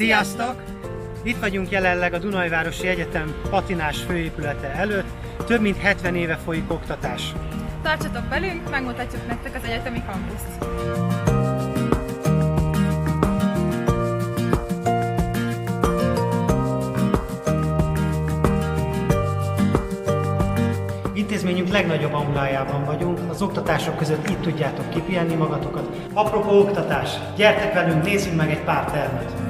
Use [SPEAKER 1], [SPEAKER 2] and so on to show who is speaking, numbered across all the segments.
[SPEAKER 1] Sziasztok! Itt vagyunk jelenleg a Dunajvárosi Egyetem patinás főépülete előtt. Több mint 70 éve folyik oktatás.
[SPEAKER 2] Tartsatok velünk, megmutatjuk nektek az egyetemi kampuszt.
[SPEAKER 1] Intézményünk legnagyobb aulájában vagyunk, az oktatások között itt tudjátok kipihenni magatokat. Apropó oktatás, gyertek velünk, nézzünk meg egy pár termet!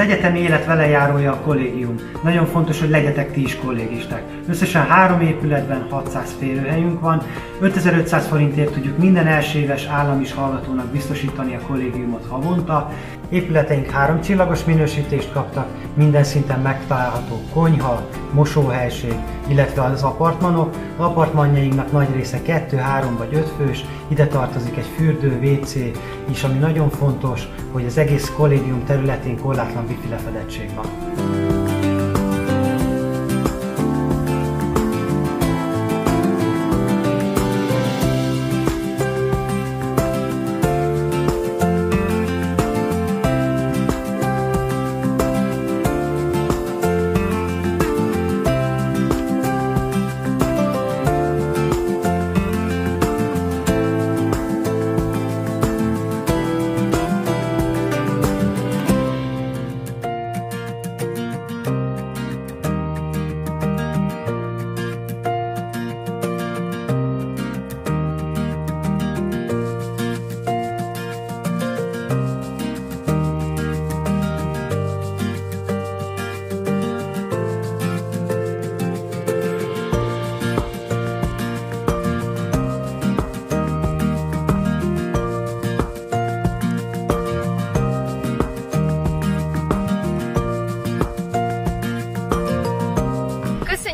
[SPEAKER 1] Egyetemi élet velejárója a kollégium. Nagyon fontos, hogy legyetek ti is kollégisták. Összesen három épületben 600 férőhelyünk van, 5500 forintért tudjuk minden első éves állam is hallgatónak biztosítani a kollégiumot havonta. Épületeink három csillagos minősítést kaptak, minden szinten megtalálható konyha, mosóhelység, illetve az apartmanok. Az apartmanjainknak nagy része 2, 3 vagy 5 fős, ide tartozik egy fürdő, WC is, ami nagyon fontos, hogy az egész kollégium területén korlátlan wifi lefedettség van.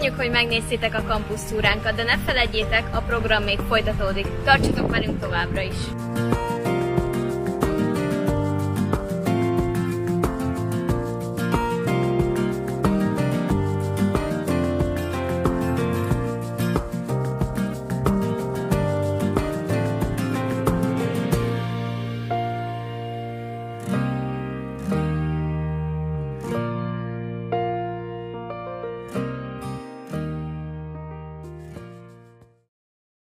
[SPEAKER 3] Köszönjük, hogy megnéztétek a kampusz túránkat, de ne felejtjétek, a program még folytatódik. Tartsatok velünk továbbra is!